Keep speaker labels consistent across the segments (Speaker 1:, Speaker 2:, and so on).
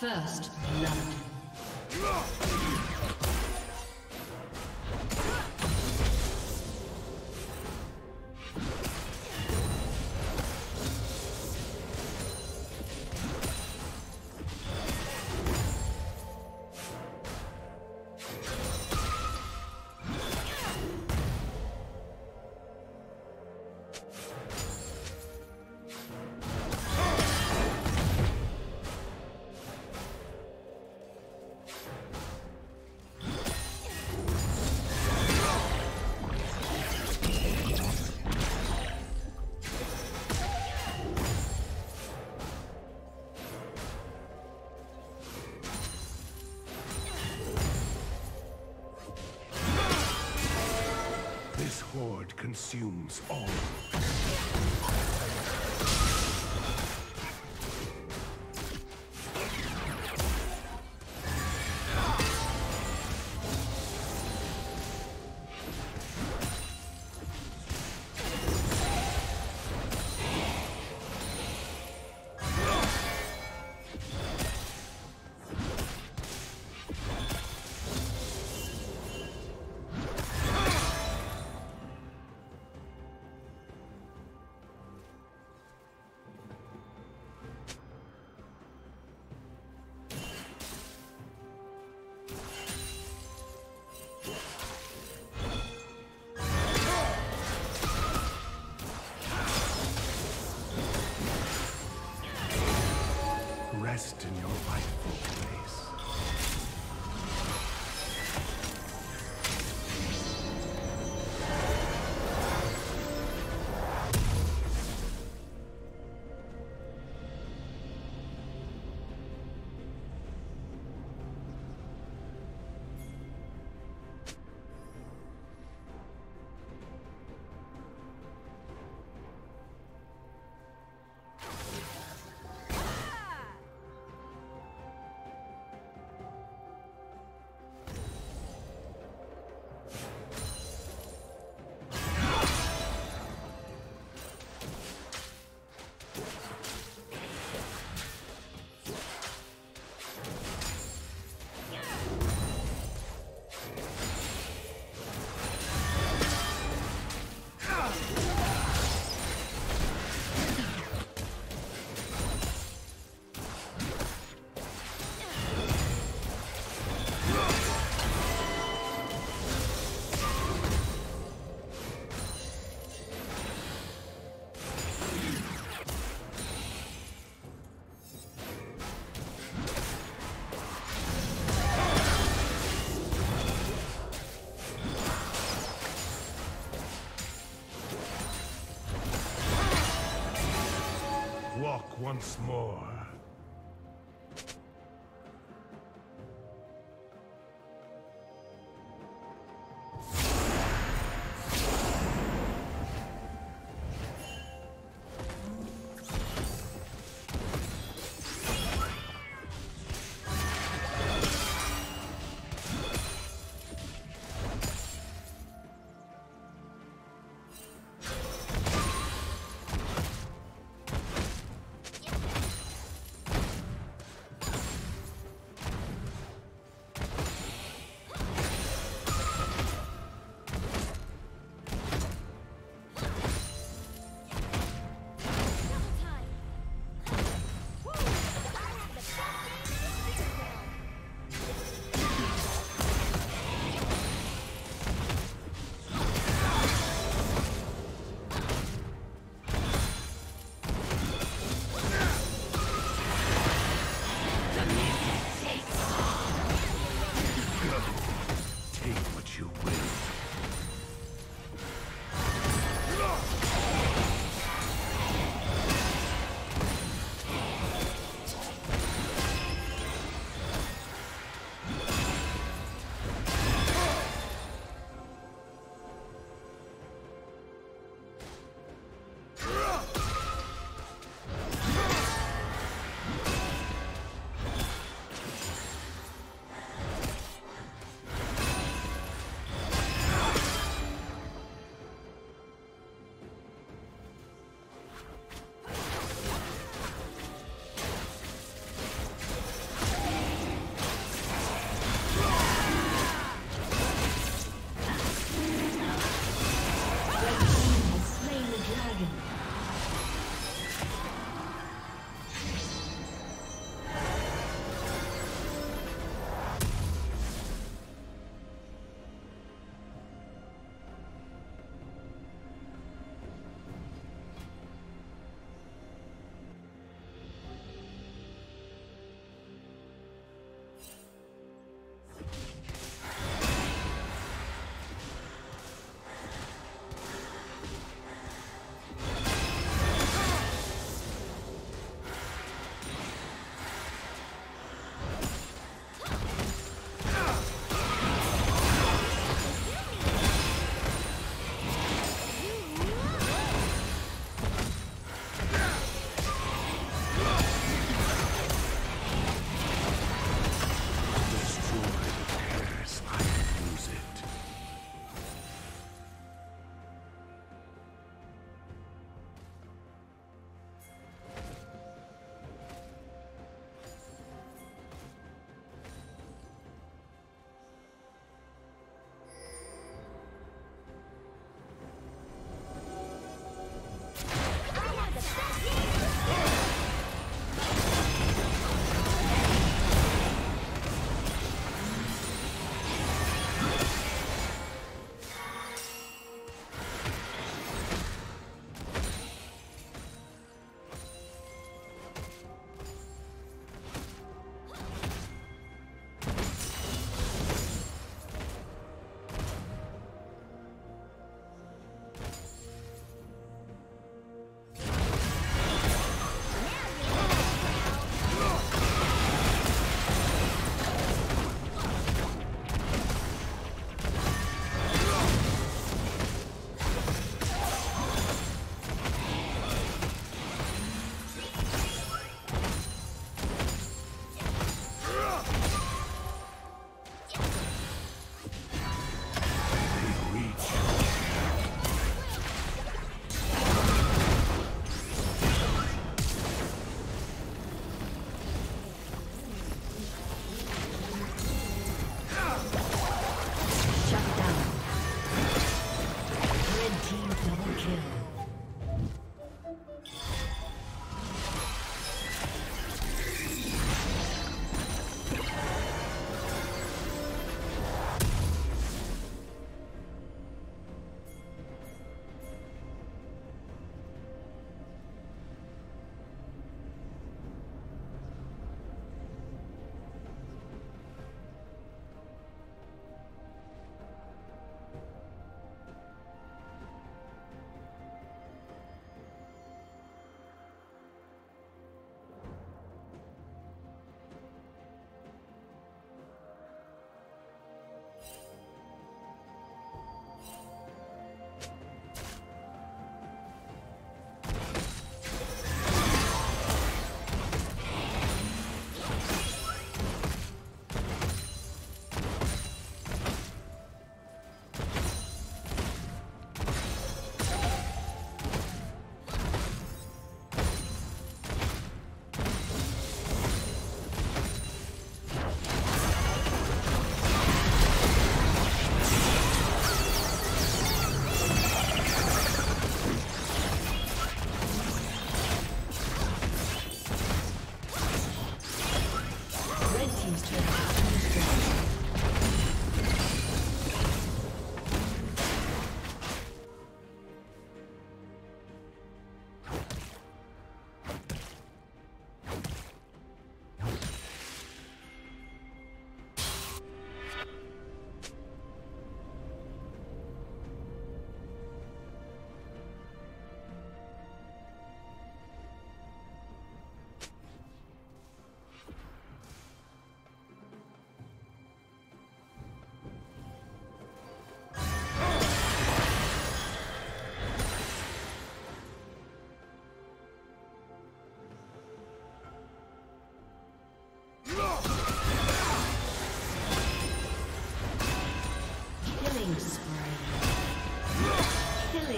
Speaker 1: First blood.
Speaker 2: Consumes all. Once more.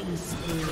Speaker 1: killing spree.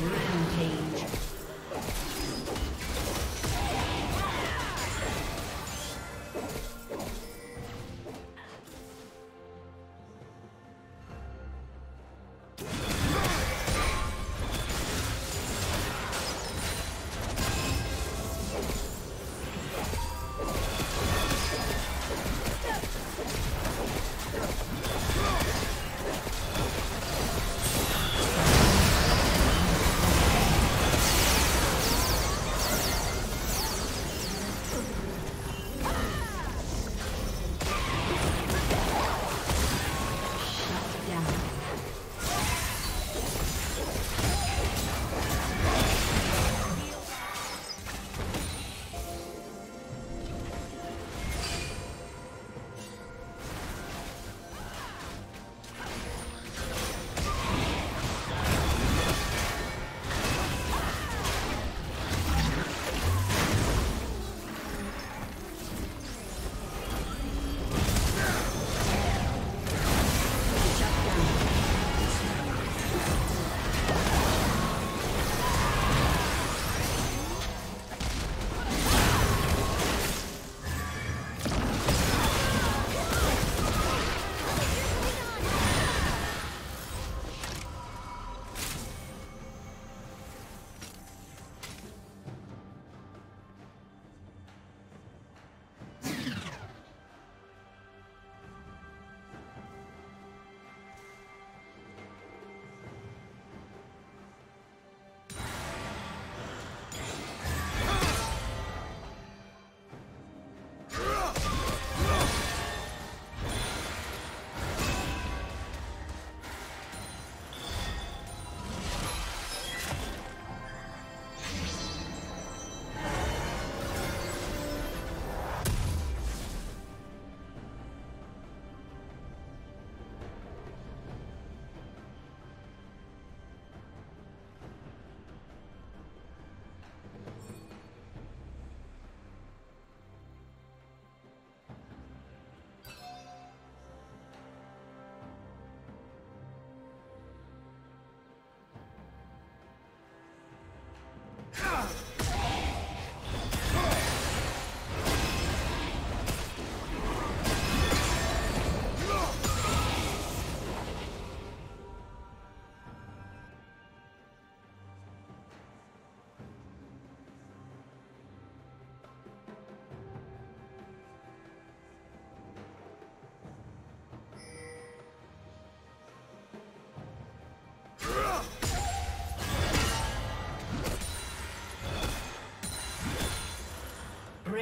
Speaker 1: Rampage.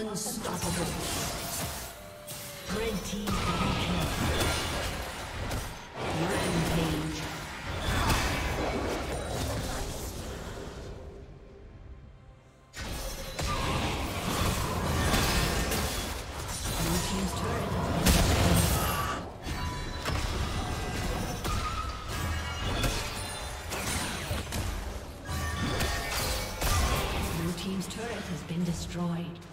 Speaker 1: Unstoppable. Red team. Rampage. Blue team's turret has been destroyed.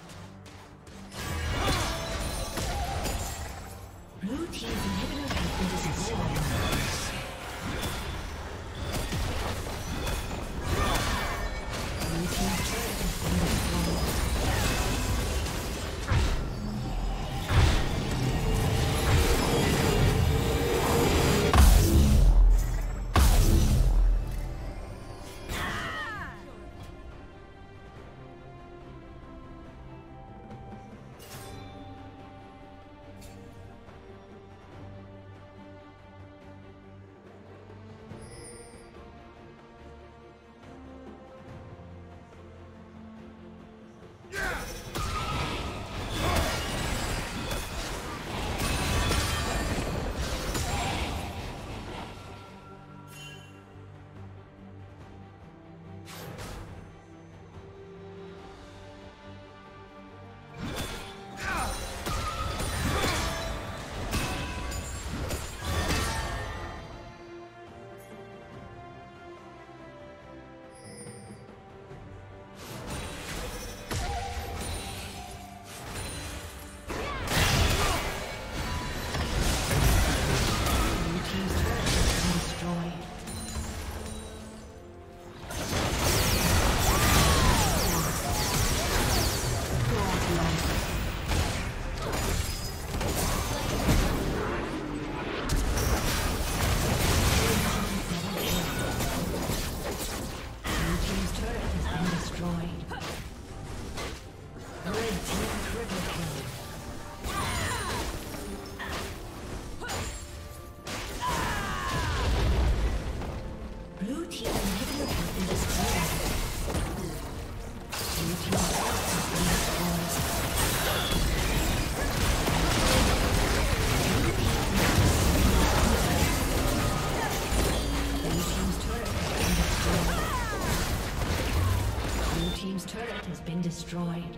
Speaker 1: Destroyed.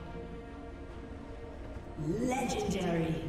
Speaker 1: Legendary.